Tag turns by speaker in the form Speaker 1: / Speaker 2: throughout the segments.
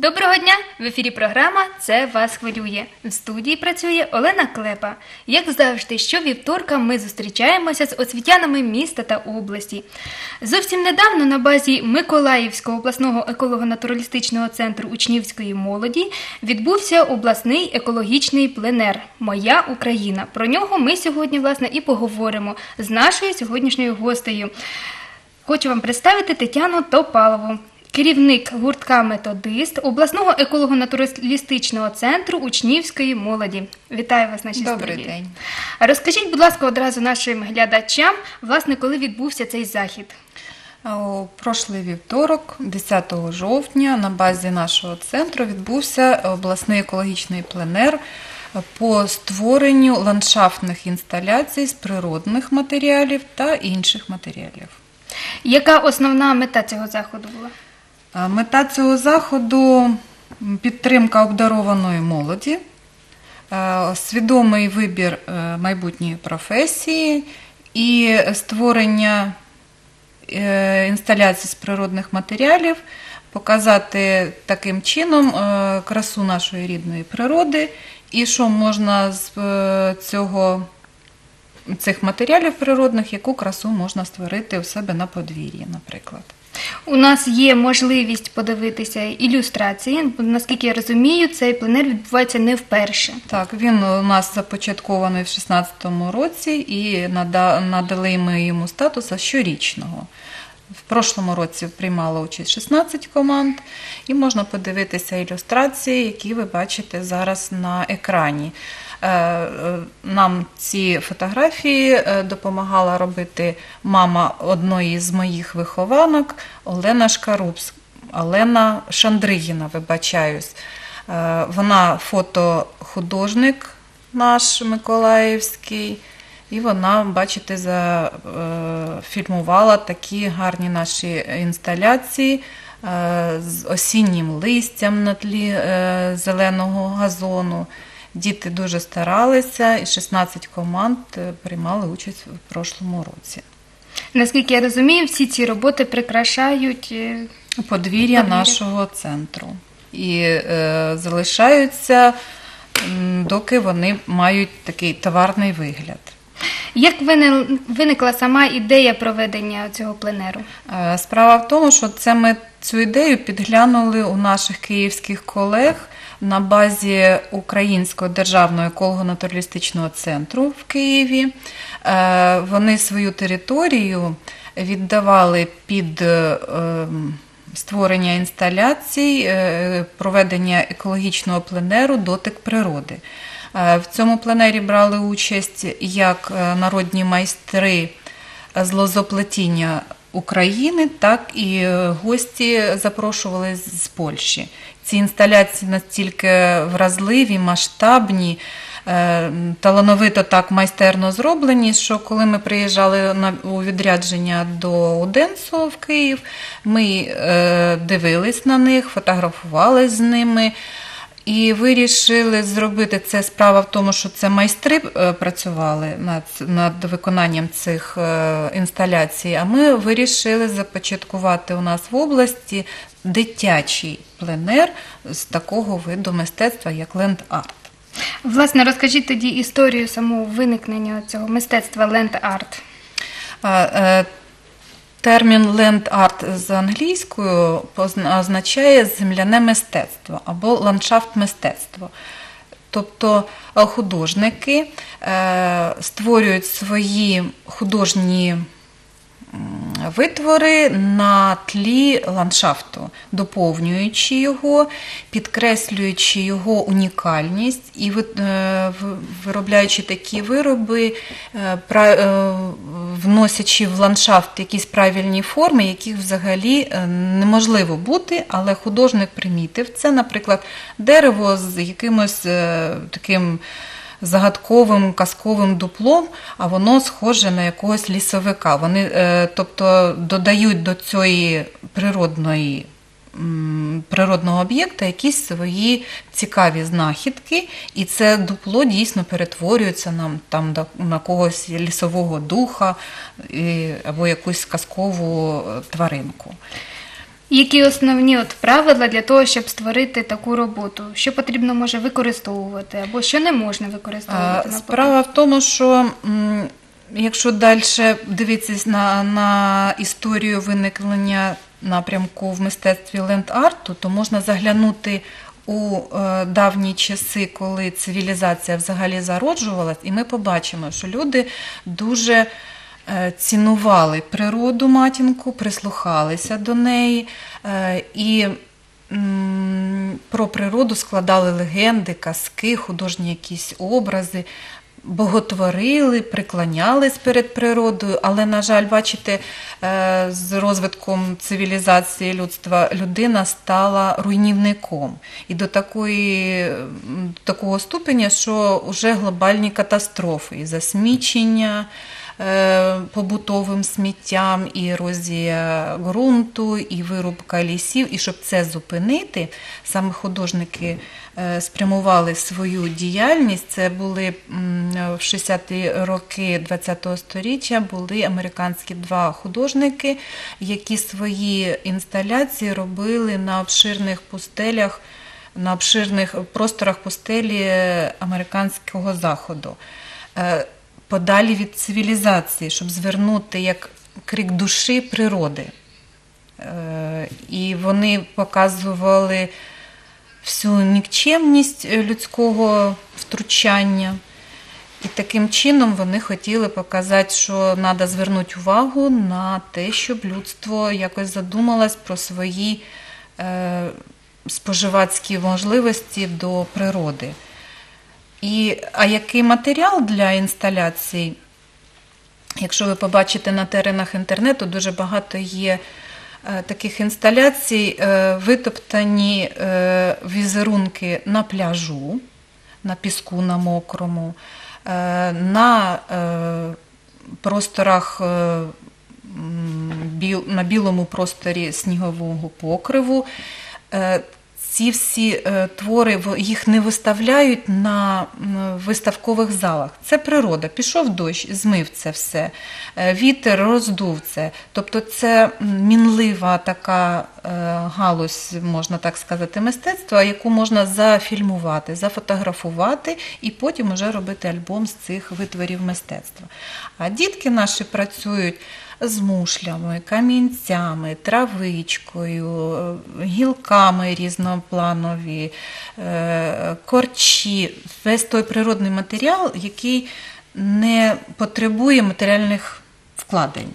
Speaker 1: Доброго дня! В ефірі програма Це вас хвилює. В студії працює Олена Клепа. Як завжди, щовівторка ми зустрічаємося з освітянами міста та області. Зовсім недавно на базі Миколаївського обласного еколого-натуралістичного центру учнівської молоді відбувся обласний екологічний пленер Моя Україна. Про нього ми сьогодні власне і поговоримо з нашою сьогоднішньою гостею. Хочу вам представити Тетяну Топалову, керівник гуртка Методист обласного еколого-натуралістичного центру учнівської молоді. Вітаю вас, нашій
Speaker 2: Добрий
Speaker 1: студії.
Speaker 2: день.
Speaker 1: Розкажіть, будь ласка, одразу нашим глядачам, власне, коли відбувся цей захід.
Speaker 2: У прошлий вівторок, 10 жовтня, на базі нашого центру відбувся обласний екологічний пленер по створенню ландшафтних інсталяцій з природних матеріалів та інших матеріалів.
Speaker 1: Яка основна мета цього заходу була?
Speaker 2: А Мета цього заходу підтримка обдарованої молоді, е, свідомий вибір е, майбутньої професії і створення е, інсталяцій з природних матеріалів, показати таким чином е, красу нашої рідної природи і що можна з е, цього. Цих матеріалів природних, яку красу можна створити у себе на подвір'ї, наприклад.
Speaker 1: У нас є можливість подивитися ілюстрації. Наскільки я розумію, цей пленер відбувається не вперше.
Speaker 2: Так, він у нас започаткований в 2016 році і надали ми йому статус щорічного. В прошлому році приймало участь 16 команд, і можна подивитися ілюстрації, які ви бачите зараз на екрані. Е, е, Нам ці фотографії е, допомагала робити мама одної з моїх вихованок Олена Шкарубс. Олена Шандригіна, вибачаюсь. Вона фотохудожник наш Миколаївський, і вона, бачите, зафільмувала такі гарні наші інсталяції з осіннім листям на тлі зеленого газону. Діти дуже старалися, і 16 команд е, приймали участь в прошлому році.
Speaker 1: Наскільки я розумію, всі ці роботи прикрашають. е,
Speaker 2: подвір'я
Speaker 1: Подвір'я.
Speaker 2: нашого центру. І е, залишаються, доки вони мають такий товарний вигляд.
Speaker 1: Як виникла сама ідея проведення цього пленеру?
Speaker 2: Е, Справа в тому, що це ми цю ідею підглянули у наших київських колег на базі Українського державного еколого-натуралістичного центру в Києві. Е, Вони свою територію віддавали під е, ем, створення інсталяцій, е, проведення екологічного пленеру Дотик природи. В цьому пленері брали участь як народні майстри з лозоплетіння України, так і е, гості запрошували з Польщі. Ці інсталяції настільки вразливі, масштабні, е, талановито так майстерно зроблені, що коли ми приїжджали на у відрядження до Оденсу в Київ, ми е, дивились на них, фотографували з ними. І вирішили зробити це справа в тому, що це майстри е, працювали над, над виконанням цих е, інсталяцій. А ми вирішили започаткувати у нас в області дитячий пленер з такого виду мистецтва, як ленд-арт.
Speaker 1: Власне, розкажіть тоді історію самого виникнення цього мистецтва ленд-арт.
Speaker 2: Термін ленд-арт з англійською означає земляне мистецтво або ландшафт мистецтво. Тобто е, художники е, створюють свої художні витвори на тлі ландшафту, доповнюючи його, підкреслюючи його унікальність і е, виробляючи такі вироби, е, е, вносячи в ландшафт якісь правильні форми, яких взагалі неможливо бути, але художник примітив це, наприклад, дерево з якимось таким загадковим казковим дуплом, а воно схоже на якогось лісовика. Вони, е, тобто, додають до цієї природної. Природного об'єкта якісь свої цікаві знахідки, і це дупло дійсно перетворюється на, там, на когось лісового духа або якусь казкову е, тваринку.
Speaker 1: Які основні от правила для того, щоб створити таку роботу? Що потрібно може використовувати або що не можна використовувати?
Speaker 2: А. Справа в тому, що якщо далі дивитися на, на історію виникнення напрямку в мистецтві ленд-арту, то можна заглянути у е, давні часи, коли цивілізація взагалі зароджувалась, і ми побачимо, що люди дуже цінували природу матінку, прислухалися до неї е, і про природу складали легенди, казки, художні якісь образи, боготворили, приклонялись перед природою, але, на жаль, бачите, е, з розвитком цивілізації людства людина стала руйнівником. І до такої, до такого ступеня, що вже глобальні катастрофи, і засмічення е, побутовим сміттям, і ерозія ґрунту, і вирубка лісів. І щоб це зупинити, саме художники е, спрямували свою діяльність. Це були в 60-ті роки ХХ століття були американські два художники, які свої інсталяції робили на обширних пустелях. На обширних просторах пустелі американського заходу, Е, подалі від цивілізації, щоб звернути як крик душі природи. Е, І вони показували всю нікчемність е, людського втручання. І таким чином вони хотіли показати, що треба звернути увагу на те, щоб людство якось задумалось про свої е, споживацькі можливості до природи. І, а який матеріал для інсталяцій? Якщо ви побачите на теренах інтернету, дуже багато є е, таких інсталяцій, е, витоптані е, візерунки на пляжу, на піску на мокрому, на просторах. на білому просторі снігового покриву. Ці всі е, твори їх не виставляють на виставкових залах. Це природа. Пішов дощ, змив це все. Е, Вітер роздув це. Тобто це мінлива така е, галузь, можна так сказати, мистецтва, яку можна зафільмувати, зафотографувати і потім вже робити альбом з цих витворів мистецтва. А дітки наші працюють з мушлями, камінцями, травичкою, е, гілками різнопланові, е, корчі, весь той природний матеріал, який не потребує матеріальних вкладень.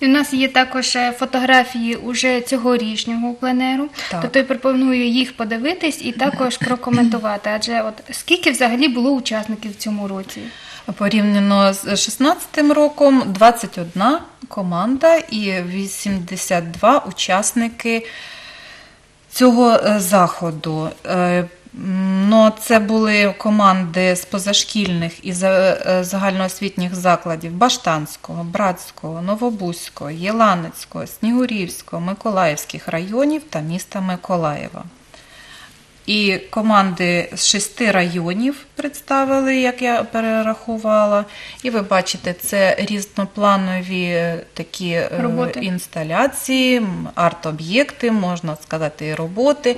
Speaker 1: І у нас є також е, фотографії уже цьогорічнього пленеру.
Speaker 2: Так.
Speaker 1: Тобто я пропоную їх подивитись і також прокоментувати. Адже от скільки взагалі було учасників в цьому році?
Speaker 2: Порівняно з 2016 роком 21 команда і 82 учасники цього е, заходу. Е, Ну, це були команди з позашкільних і е, загальноосвітніх закладів Баштанського, Братського, Новобузького, Єланецького, Снігурівського, Миколаївських районів та міста Миколаєва. І команди з шести районів представили, як я перерахувала. І ви бачите, це різнопланові такі е,
Speaker 1: Роботи.
Speaker 2: інсталяції, арт-об'єкти, можна сказати, роботи.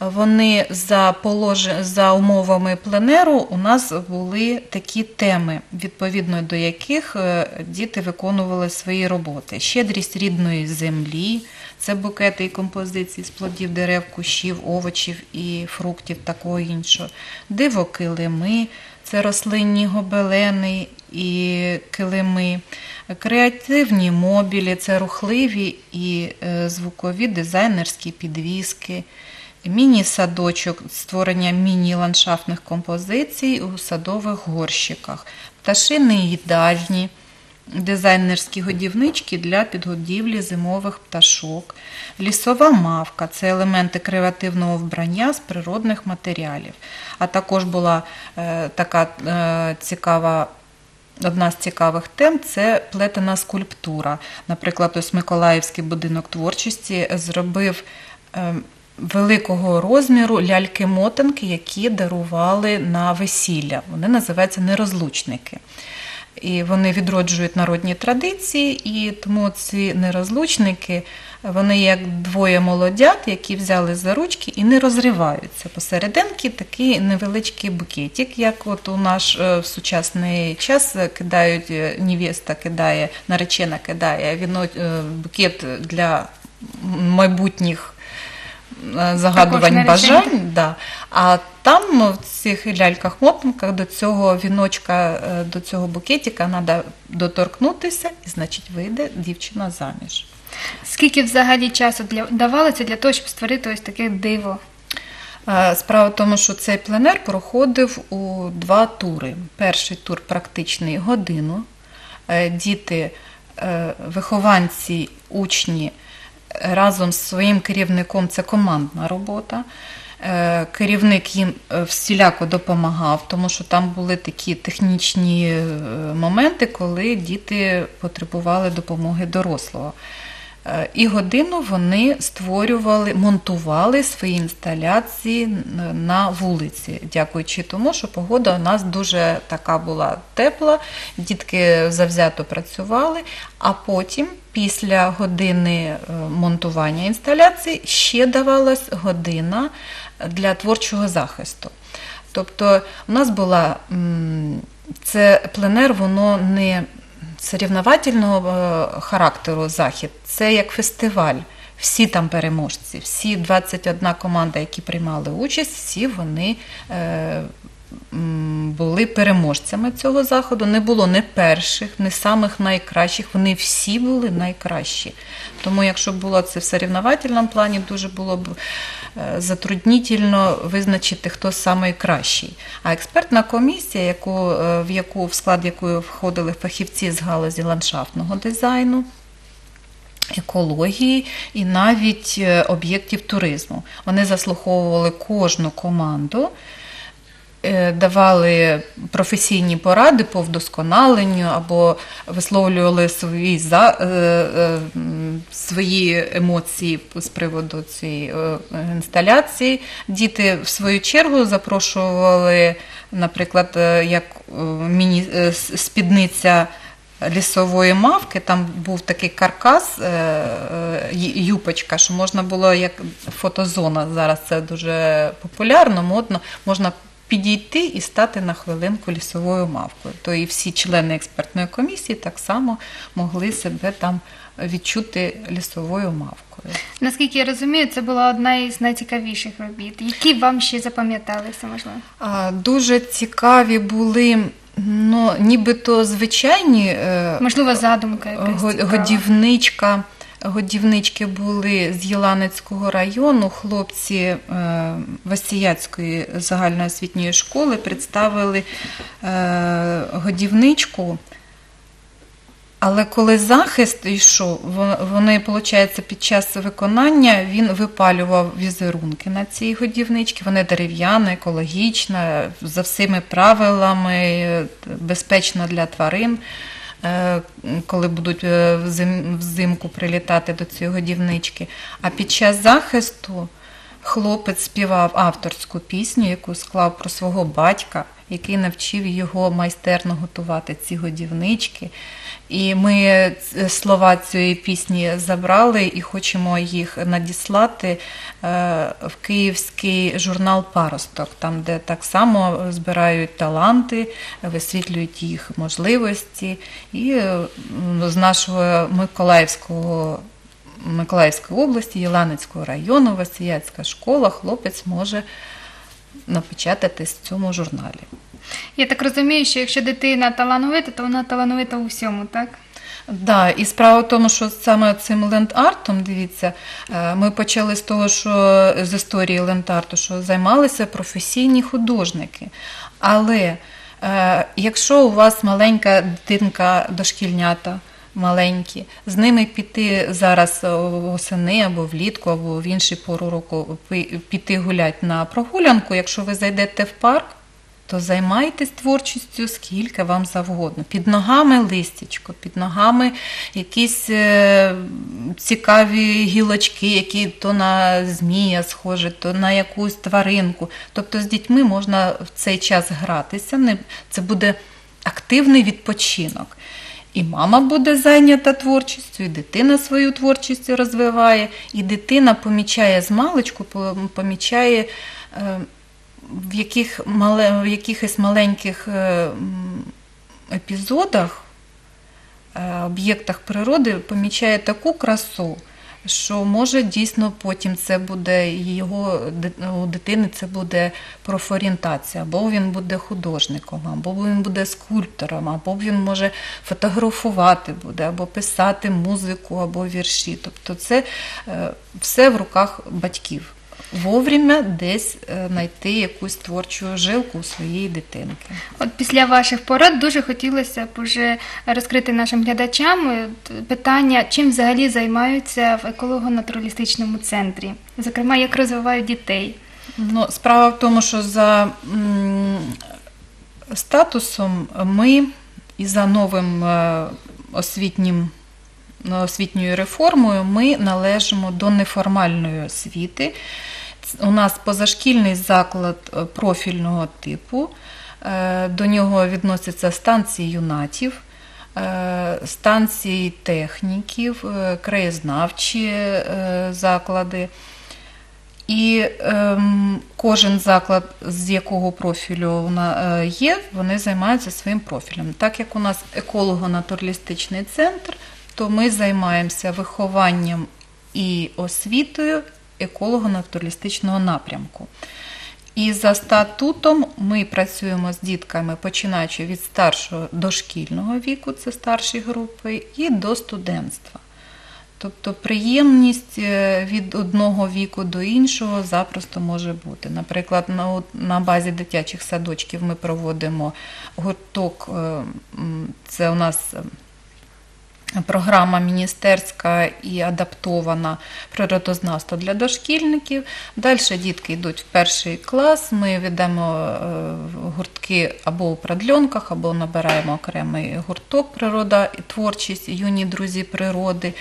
Speaker 2: Вони за полож... за умовами пленеру у нас були такі теми, відповідно до яких е, діти виконували свої роботи. Щедрість рідної землі, це букети і композиції з плодів дерев, кущів, овочів і фруктів, такого іншого. Диво килими, це рослинні гобелени і килими. Креативні мобілі, це рухливі і е, звукові дизайнерські підвіски. Міні-садочок, створення міні-ландшафтних композицій у садових горщиках, пташини їдальні, дизайнерські годівнички для підгодівлі зимових пташок, лісова мавка це елементи креативного вбрання з природних матеріалів. А також була е, така е, цікава. Одна з цікавих тем це плетена скульптура. Наприклад, ось Миколаївський будинок творчості зробив е, великого розміру ляльки-мотанки, які дарували на весілля. Вони називаються нерозлучники. І вони відроджують народні традиції, і тому ці нерозлучники вони як двоє молодят, які взяли за ручки і не розриваються. Посерединки такий невеличкий букетик, як от у наш е, в сучасний час кидають е, невеста, кидає, наречена кидає віно, е, букет для майбутніх загадувань бажань. Да. А там в цих ляльках-мотанках до цього віночка, е, до цього букетика треба доторкнутися, і значить вийде дівчина заміж.
Speaker 1: Скільки взагалі часу для давалося для того, щоб створити ось таке диво?
Speaker 2: Е, Справа в тому, що цей пленер проходив у два тури. Перший тур практичний годину. Е, Діти, е, вихованці, учні е, разом з своїм керівником це командна робота. Е, Керівник їм е, всіляко допомагав, тому що там були такі технічні е, моменти, коли діти потребували допомоги дорослого. Е, І годину вони створювали, монтували свої інсталяції на вулиці, дякуючи тому, що погода у нас дуже така була тепла, дітки завзято працювали, а потім, після години е, монтування інсталяції, ще давалась година для творчого захисту. Тобто, у нас була це пленер, воно не соревновательного е, характеру захід, це як фестиваль. Всі там переможці, всі 21 команда, які приймали участь, всі вони е, були переможцями цього заходу. Не було не перших, не самих найкращих. Вони всі були найкращі. Тому, якщо було це в соревновательному плані, дуже було б затруднітельно визначити, хто самий кращий. А експертна комісія, яку, е, в яку в склад якої входили фахівці з галузі ландшафтного дизайну. Екології і навіть е, об'єктів туризму. Вони заслуховували кожну команду, е, давали професійні поради по вдосконаленню або висловлювали свої, за, е, е, свої емоції з приводу цієї е, інсталяції. Діти, в свою чергу, запрошували, наприклад, е, як е, міні, е, спідниця лісової мавки, там був такий каркас, е, е, юпочка, що можна було як фотозона. Зараз це дуже популярно, модно. Можна підійти і стати на хвилинку лісовою мавкою. То і всі члени експертної комісії так само могли себе там відчути лісовою мавкою.
Speaker 1: Наскільки я розумію, це була одна із найцікавіших робіт. Які вам ще запам'яталися, можливо?
Speaker 2: А, Дуже цікаві були. Ну, нібито звичайні е,
Speaker 1: Можливо, задумка якась
Speaker 2: Го-
Speaker 1: цікава.
Speaker 2: Годівнички були з Єланецького району. Хлопці е, Васіяцької загальноосвітньої школи представили е, годівничку. Але коли захист йшов, вони, виходить, під час виконання він випалював візерунки на цій годівничці. Вони дерев'яна, екологічна, за всіми правилами, е, безпечна для тварин. Е, Коли будуть е, взимку прилітати до цієї годівнички. А під час захисту хлопець співав авторську пісню, яку склав про свого батька, який навчив його майстерно готувати ці годівнички. І ми слова цієї пісні забрали і хочемо їх надіслати е, в київський журнал Паросток, там, де так само збирають таланти, висвітлюють їх можливості. І е, з нашого Миколаївського Миколаївської області, Єланецького району, Васіяцька школа, хлопець може напечататись в цьому журналі.
Speaker 1: Я так розумію, що якщо дитина талановита, то вона талановита у всьому, так?
Speaker 2: Да, і справа в тому, що саме цим ленд-артом, дивіться, е, ми почали з того, що з історії ленд-арту, що займалися професійні художники. Але е, якщо у вас маленька дитинка, дошкільнята, маленькі, з ними піти зараз е, восени або влітку, або в інший пору року піти гулять на прогулянку, якщо ви зайдете в парк, то займайтесь творчістю скільки вам завгодно. Під ногами листячко, під ногами якісь е, цікаві гілочки, які то на змія схожі, то на якусь тваринку. Тобто з дітьми можна в цей час гратися. Це буде активний відпочинок. І мама буде зайнята творчістю, і дитина свою творчість розвиває, і дитина помічає з маличку, помічає е, в, яких в якихось маленьких е, епізодах, е, об'єктах природи помічає таку красу, що може дійсно потім це буде його у дитини це буде профорієнтація, або він буде художником, або він буде скульптором, або він може фотографувати буде, або писати музику, або вірші. Тобто це е, все в руках батьків. Вовремя десь е, знайти якусь творчу жилку у своєї дитинки.
Speaker 1: От після ваших порад дуже хотілося б уже розкрити нашим глядачам е, питання, чим взагалі займаються в еколого-натуралістичному центрі, зокрема, як розвивають дітей.
Speaker 2: Ну, справа в тому, що за м, статусом ми і за новим е, освітнім, ну, освітньою реформою ми належимо до неформальної освіти. У нас позашкільний заклад е, профільного типу. Е, До нього відносяться станції юнатів, е, станції техніків, краєзнавчі заклади. І ем, кожен заклад, з якого профілю вона є, вони займаються своїм профілем. Так як у нас еколого-натуралістичний центр, то ми займаємося вихованням і освітою еколого-натуралістичного напрямку. І за статутом ми працюємо з дітками, починаючи від старшого дошкільного віку, це старші групи, і до студентства. Тобто приємність е, від одного віку до іншого запросто може бути. Наприклад, на, базі дитячих садочків ми проводимо гурток, е, це у нас е, програма міністерська і адаптована природознавство для дошкільників. Далі дітки йдуть в перший клас. Ми ведемо е, гуртки або у продльонках, або набираємо окремий гурток природа і творчість, юні друзі природи.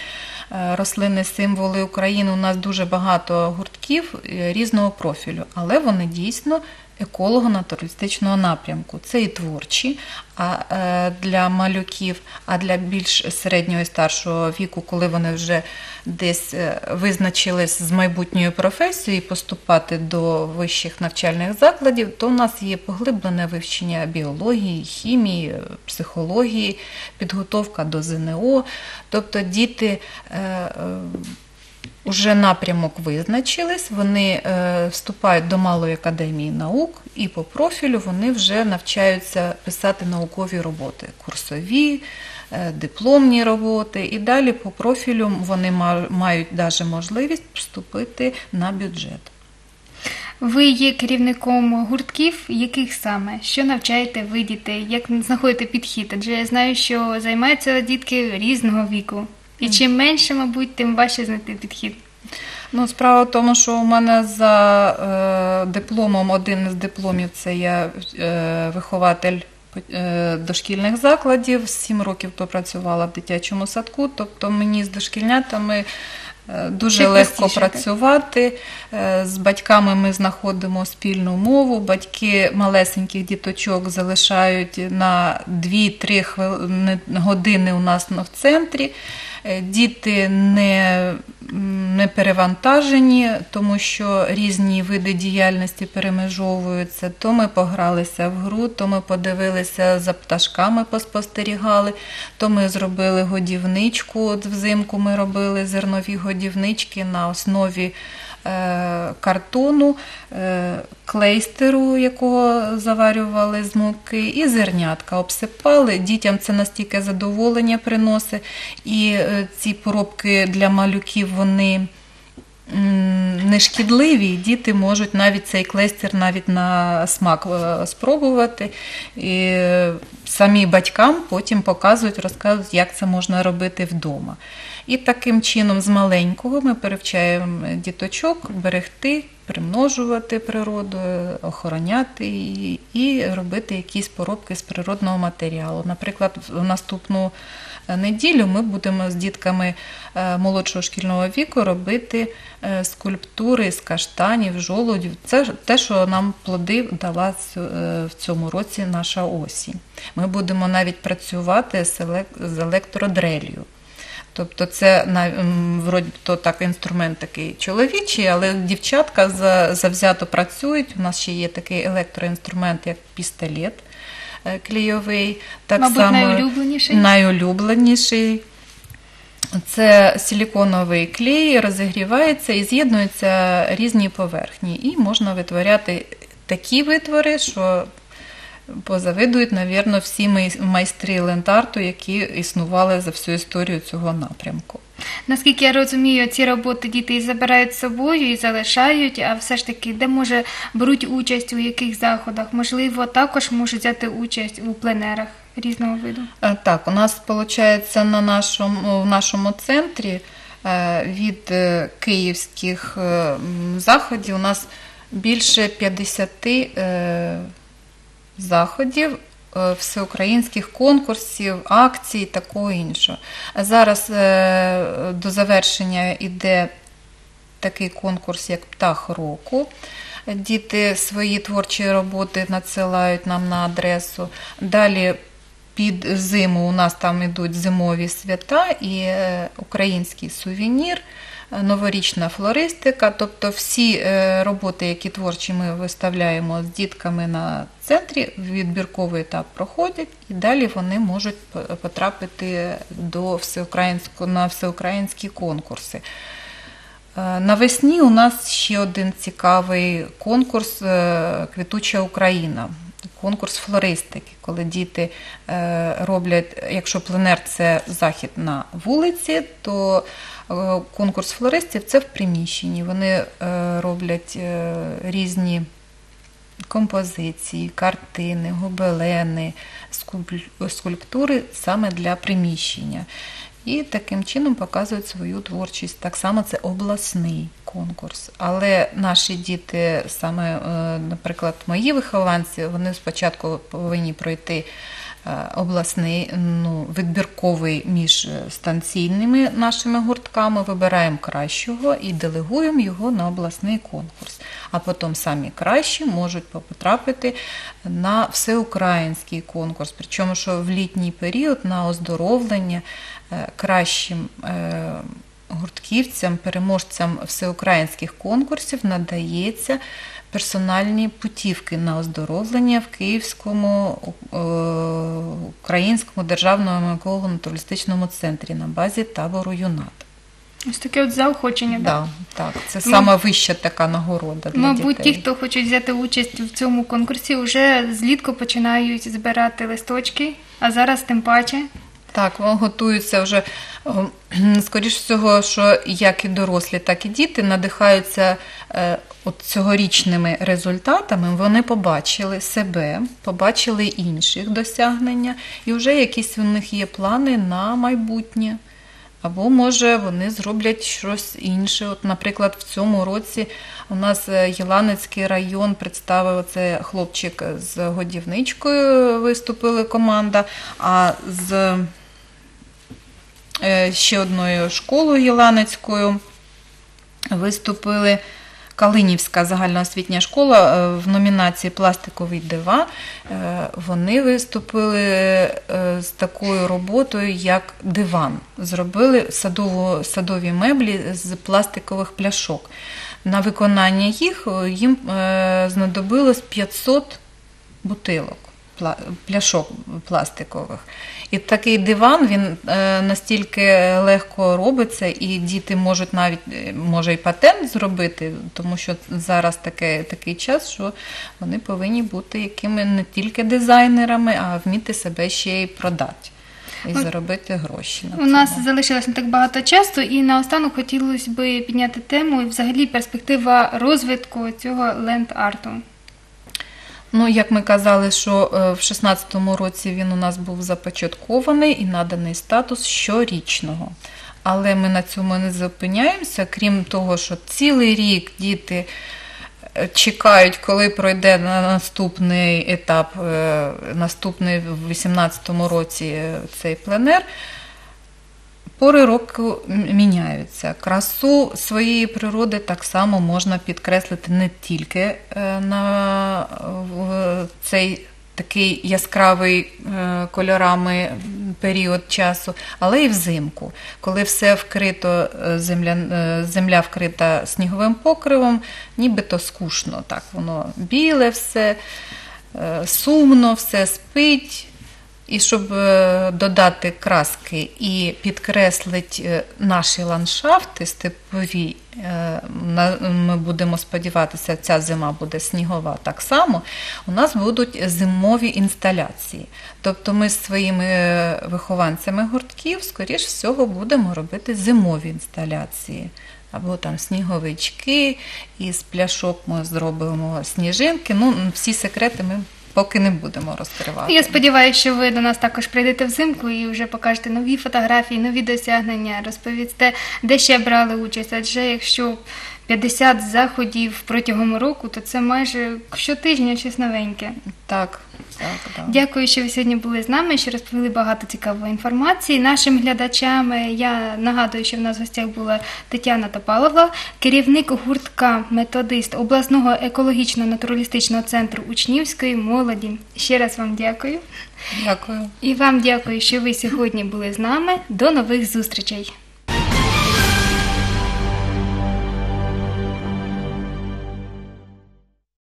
Speaker 2: е, Рослини, символи України. У нас дуже багато гуртків е, різного профілю, але вони дійсно еколого-натуралістичного напрямку. Це і творчі а е, для малюків, а для більш середнього і старшого віку, коли вони вже десь е, визначились з майбутньою професією поступати до вищих навчальних закладів, то у нас є поглиблене вивчення біології, хімії, психології, підготовка до ЗНО. Тобто діти. Уже напрямок визначились, вони е, вступають до Малої академії наук і по профілю вони вже навчаються писати наукові роботи, курсові, е, дипломні роботи. І далі по профілю вони ма- мають навіть можливість вступити на бюджет.
Speaker 1: Ви є керівником гуртків, яких саме? Що навчаєте ви дітей? Як знаходите підхід? Адже я знаю, що займаються дітки різного віку. І чим менше, мабуть, тим важче знайти підхід.
Speaker 2: Ну, справа в тому, що у мене за е, дипломом, один із дипломів це я е, вихователь е, дошкільних закладів. Сім років попрацювала в дитячому садку, тобто мені з дошкільнятами. е, Дуже
Speaker 1: Ще
Speaker 2: легко
Speaker 1: простіше,
Speaker 2: працювати. Е, З батьками ми знаходимо спільну мову. Батьки малесеньких діточок залишають на 2-3 хвили- години у нас в центрі. Е, Діти не, не перевантажені, тому що різні види діяльності перемежовуються. То ми погралися в гру, то ми подивилися за пташками, поспостерігали, то ми зробили годівничку. От взимку ми робили зернові годівнички на основі картону, е, клейстеру, якого заварювали з муки, і зернятка обсипали. Дітям це настільки задоволення приносить. І е, ці поробки для малюків вони м, не шкідливі. Діти можуть навіть цей клейстер навіть на смак е, спробувати. І е, самі батькам потім показують, розказують, як це можна робити вдома. І таким чином з маленького ми перевчаємо діточок берегти, примножувати природу, охороняти її і робити якісь поробки з природного матеріалу. Наприклад, в наступну неділю ми будемо з дітками е, молодшого шкільного віку робити е, скульптури з каштанів, жолудів. Це те, що нам плоди дала е, в цьому році наша осінь. Ми будемо навіть працювати з електродрелью. Тобто це вроді то так інструмент такий чоловічий, але дівчатка завзято працюють. У нас ще є такий електроінструмент, як пістолет е, клейовий. Так
Speaker 1: Мабуть,
Speaker 2: само
Speaker 1: найулюбленіший.
Speaker 2: найулюбленіший. Це силіконовий клей, розігрівається і з'єднуються різні поверхні. І можна витворяти такі витвори, що позавидують, навірно, всі май- майстри лентарту, які існували за всю історію цього напрямку.
Speaker 1: Наскільки я розумію, ці роботи діти і забирають з собою і залишають, а все ж таки, де може беруть участь у яких заходах? Можливо, також можуть взяти участь у пленерах різного виду.
Speaker 2: Е, Так, у нас виходить на нашому, в нашому центрі е, від е, київських заходів у нас більше 50 е, заходів. е, Всеукраїнських конкурсів, акцій, такого іншого. Зараз е, до завершення йде такий конкурс, як Птах року. Діти свої творчі роботи надсилають нам на адресу. Далі під зиму у нас там йдуть зимові свята і е, український сувенір, новорічна флористика. Тобто всі роботи, які творчі ми виставляємо з дітками на центрі, відбірковий етап проходять, і далі вони можуть потрапити до всеукраїнського на всеукраїнські конкурси. Е, Навесні у нас ще один цікавий конкурс е, Квітуча Україна. Конкурс флористики, коли діти е, роблять, якщо пленер це захід на вулиці, то конкурс флористів це в приміщенні. Вони роблять різні композиції, картини, гобелени, скульптури саме для приміщення. І таким чином показують свою творчість. Так само це обласний конкурс. Але наші діти, саме, е, наприклад, мої вихованці, вони спочатку повинні пройти обласний ну, відбірковий між станційними нашими гуртками, вибираємо кращого і делегуємо його на обласний конкурс. А потім самі кращі можуть потрапити на всеукраїнський конкурс. Причому, що в літній період на оздоровлення е, кращим е, гуртківцям, переможцям всеукраїнських конкурсів надається персональні путівки на оздоровлення в Київському е, Українському державному еколого-натуралістичному центрі на базі табору Юнат.
Speaker 1: Ось таке от заохочення.
Speaker 2: Да, так, це
Speaker 1: Ну,
Speaker 2: сама вища така нагорода для
Speaker 1: Мабуть,
Speaker 2: дітей.
Speaker 1: ті, хто хочуть взяти участь в цьому конкурсі, вже злітку починають збирати листочки, а зараз тим паче.
Speaker 2: Так, готуються вже, скоріш всього, що як і дорослі, так і діти надихаються е, от цьогорічними результатами. Вони побачили себе, побачили інших досягнення, і вже якісь у них є плани на майбутнє. Або, може, вони зроблять щось інше. От, наприклад, в цьому році у нас е, Єланецький район представив це хлопчик з годівничкою, виступили команда, а з ще одною школою Єланецькою виступили Калинівська загальноосвітня школа е, в номінації Пластиковий дива. Е, Вони виступили е, з такою роботою, як диван. Зробили садову, садові меблі з пластикових пляшок. На виконання їх е, їм е, знадобилось 500 бутилок, пляшок пластикових. І такий диван він е, настільки легко робиться, і діти можуть навіть е, може і патент зробити, тому що зараз таке, такий час, що вони повинні бути якими не тільки дизайнерами, а вміти себе ще й продати і
Speaker 1: Ну,
Speaker 2: заробити гроші. На
Speaker 1: У нас залишилось не так багато часу, і наостанок хотілося б підняти тему і взагалі перспектива розвитку цього ленд-арту.
Speaker 2: Ну, як ми казали, що е, в 16-му році він у нас був започаткований і наданий статус щорічного. Але ми на цьому не зупиняємося. Крім того, що цілий рік діти е, чекають, коли пройде на наступний етап, е, наступний в 2018 році цей пленер. Пори року міняються. Красу своєї природи так само можна підкреслити не тільки е, на цей такий яскравий е, кольорами період часу, але і взимку, коли все вкрито, е, земля, земля вкрита сніговим покривом, нібито скучно. Так, воно біле все, сумно, все спить. І щоб е, додати краски і підкреслити е, наші ландшафти степові, е, ми будемо сподіватися, ця зима буде снігова так само. У нас будуть зимові інсталяції. Тобто ми з своїми вихованцями гуртків, скоріш всього, будемо робити зимові інсталяції. Або там сніговички, із пляшок ми зробимо сніжинки. Ну, всі секрети ми поки не будемо розкривати.
Speaker 1: Я сподіваюся, що ви до нас також прийдете взимку і вже покажете нові фотографії, нові досягнення, розповісте, де ще брали участь. Адже якщо 50 заходів протягом року, то це майже щотижня щось новеньке.
Speaker 2: Так, так, так.
Speaker 1: Дякую, що ви сьогодні були з нами, що розповіли багато цікавої інформації. Нашим глядачам е, я нагадую, що в нас в гостях була Тетяна Топалова, керівник гуртка, методист обласного екологічно-натуралістичного центру учнівської молоді. Ще раз вам дякую.
Speaker 2: Дякую.
Speaker 1: І вам дякую, що ви сьогодні були з нами. До нових зустрічей.